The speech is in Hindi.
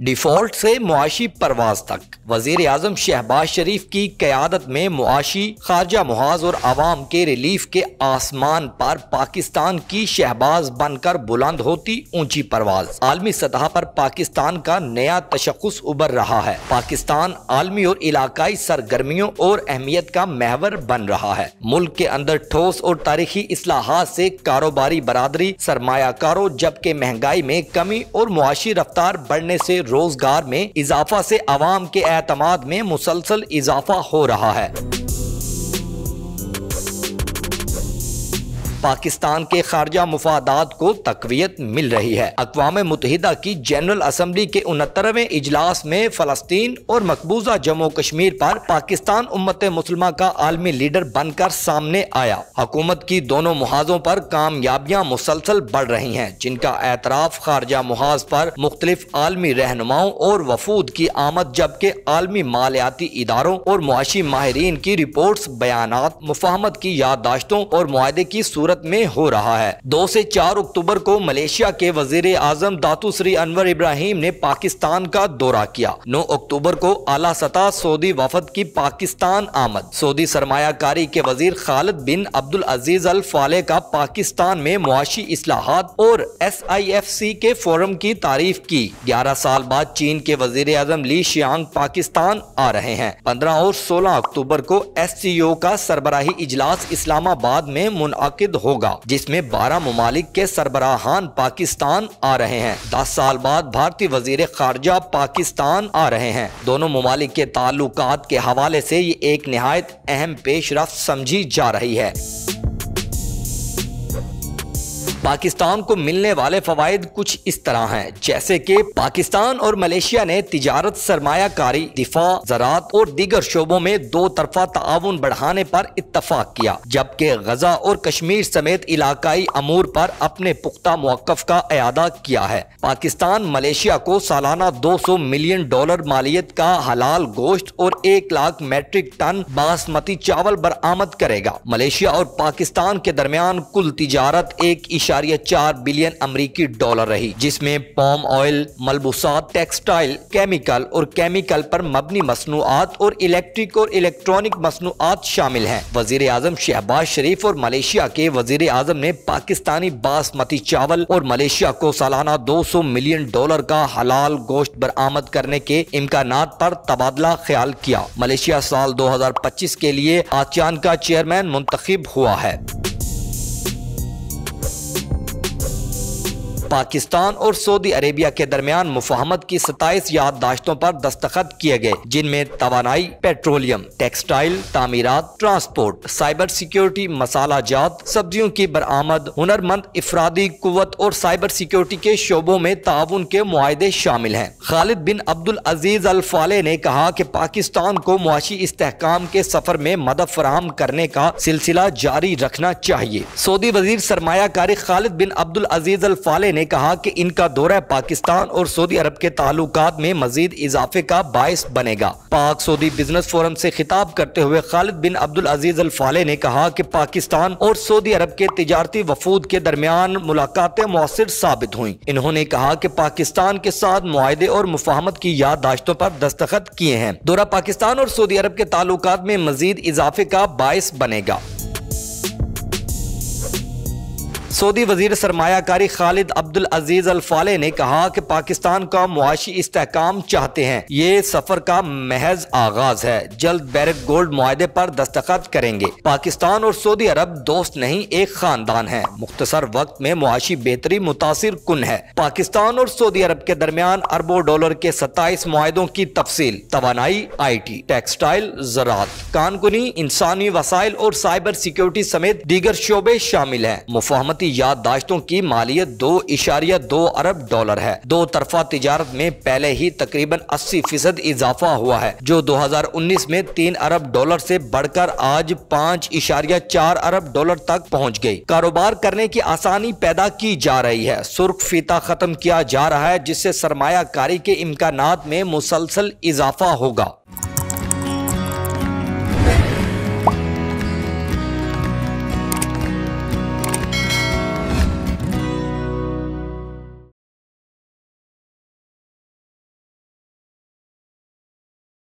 डिफ़ॉल्ट से मुआशी परवाज तक। वज़ीर आज़म शहबाज शरीफ की क्यादत में मुआशी खारजा मुहाज और आवाम के रिलीफ के आसमान पर पाकिस्तान की शहबाज बनकर बुलंद होती ऊँची परवाज। आलमी सतह पर पाकिस्तान का नया तशखस उबर रहा है। पाकिस्तान आलमी और इलाकाई सरगर्मियों और अहमियत का महवर बन रहा है। मुल्क के अंदर ठोस और तारीखी असलाहत से कारोबारी बरदरी सरमाकारों जबकि महँगाई में कमी और मुआशी रफ्तार बढ़ने से रोज़गार में इजाफा से आवाम के एतमाद में मुसलसल इजाफा हो रहा है। पाकिस्तान के खारजा मुफादात को तकवीत मिल रही है। अकवा मुतहदा की जनरल असम्बली के उनहत्तरवें इजलास में फलस्तीन और मकबूजा जम्मू कश्मीर पर पाकिस्तान उम्मत मुसलमा का आलमी लीडर बनकर सामने आया। हुकूमत की दोनों मुहाजों पर कामयाबियाँ मुसलसल बढ़ रही हैं, जिनका एतराफ खारजा मुहाज पर मुख्तलिफ़ आलमी रहनुमाओं और वफूद की आमद, जबकि आलमी मालियाती इदारों और मुआशी माहरीन की रिपोर्ट बयान मुफाहमत की याददाश्तों और माहे की सूरत सूरत में हो रहा है। दो से चार अक्टूबर को मलेशिया के वज़ीर आज़म दातू श्री अनवर इब्राहिम ने पाकिस्तान का दौरा किया। नौ अक्टूबर को आला सतह सऊदी वफद की पाकिस्तान आमद। सऊदी सरमायाकारी के वज़ीर खालिद बिन अब्दुल अज़ीज़ अल फाले का पाकिस्तान में मुआशी असलाहत और एस आई एफ़ सी के फोरम की तारीफ़ की। ग्यारह साल बाद चीन के वज़ीर आज़म ली शियांग पाकिस्तान आ रहे हैं। पंद्रह और सोलह अक्टूबर को एस सी ओ का सरबराही इजलास इस्लामाबाद में मुनद होगा, जिसमें बारह ममालिक के सरबराहान पाकिस्तान आ रहे हैं। दस साल बाद भारतीय वज़ीर खारजा पाकिस्तान आ रहे हैं। दोनों ममालिक के ताल्लुक के हवाले से ये एक नहायत अहम पेशरफ समझी जा रही है। पाकिस्तान को मिलने वाले फवायद कुछ इस तरह हैं, जैसे कि पाकिस्तान और मलेशिया ने तिजारत सरमायाकारी, दिफा, ज़रात और दीगर शोबों में दो तरफा ताउन बढ़ाने पर इतफाक किया, जबकि गजा और कश्मीर समेत इलाकाई अमूर पर अपने पुख्ता मौकफ का अदा किया है। पाकिस्तान मलेशिया को सालाना दो सौ मिलियन डॉलर मालियत का हलाल गोश्त और एक लाख मेट्रिक टन बासमती चावल बरामद करेगा। मलेशिया और पाकिस्तान के दरमियान कुल तजारत एक इशारिया चार बिलियन अमरीकी डॉलर रही, जिसमें पॉम ऑयल मलबूसात टेक्सटाइल केमिकल और केमिकल पर मबनी मसनूआत और इलेक्ट्रिक और इलेक्ट्रॉनिक मसनूआत शामिल हैं। वज़ीर आज़म शहबाज शरीफ और मलेशिया के वज़ीर आज़म ने पाकिस्तानी बासमती चावल और मलेशिया को सालाना दो सौ मिलियन डॉलर का हलाल गोश्त बरामद करने के इम्कान पर तबादला ख्याल किया। मलेशिया साल दो हज़ार पच्चीस के लिए आचान का चेयरमैन मुंतखब हुआ है। पाकिस्तान और सऊदी अरेबिया के दरमियान मुफाहमत की सताइस याददाश्तों पर दस्तखत किए गए, जिनमें तोानाई पेट्रोलियम, टेक्सटाइल, तामीरात, ट्रांसपोर्ट, साइबर सिक्योरिटी, मसाला जात, सब्जियों की बरामद, हुनरमंद, इफरादी कुत और साइबर सिक्योरिटी के शोबों में ताउन के माहे शामिल हैं। खालिद बिन अब्दुल अज़ीज़ अल फाले ने कहा कि पाकिस्तान को मुआशी इस्तेकाम के सफ़र में मदद फराहम करने का सिलसिला जारी रखना चाहिए। सऊदी वज़ीर सरमाकारी खालिद बिन अब्दुल अज़ीज़ अल फाले ने ने कहा कि इनका दौरा पाकिस्तान और सऊदी अरब के ताल्लुक में मजीद इजाफे का बायस बनेगा। पाक सऊदी बिज़नेस फोरम से खिताब करते हुए खालिद बिन अब्दुल अज़ीज़ अल फाले ने कहा कि पाकिस्तान और सऊदी अरब के तजारती वफूद के दरमियान मुलाकातें मौसर साबित हुई। इन्होंने कहा कि पाकिस्तान के साथ माहे और मुफाहमत की याददाश्तों पर दस्तखत किए हैं। दौरा पाकिस्तान और सऊदी अरब के ताल्लुक में मजीद इजाफे का बायस बनेगा। सऊदी वज़ीर सरमाकारी खालिद अब्दुल अज़ीज़ अल फाले ने कहा कि पाकिस्तान का मुआशी इस्तेकाम चाहते हैं। ये सफ़र का महज आगाज़ है। जल्द बैरक गोल्ड माहे पर दस्तखत करेंगे। पाकिस्तान और सऊदी अरब दोस्त नहीं, एक खानदान है। मुख्तसर वक्त में मुआशी बेहतरी मुतासर कन है। पाकिस्तान और सऊदी अरब के दरमियान अरबों डॉलर के सत्ताईस माहों की तफसील। तोानाई आई टी टेक्सटाइल, ज़रात, कानकुनी, इंसानी वसाइल और साइबर सिक्योरिटी समेत दीगर शोबे शामिल है। मुफाहमती याददाश्तों की मालियत दो इशारिया दो अरब डॉलर है। दो तरफा तजारत में पहले ही तकरीबन अस्सी फ़ीसद इजाफा हुआ है, जो 2019 में तीन अरब डॉलर से बढ़कर आज पाँच इशारिया चार अरब डॉलर तक पहुँच गई। कारोबार करने की आसानी पैदा की जा रही है। सुर्ख फीता खत्म किया जा रहा है, जिससे सरमायाकारी के इम्कान में मुसलसल इजाफा होगा।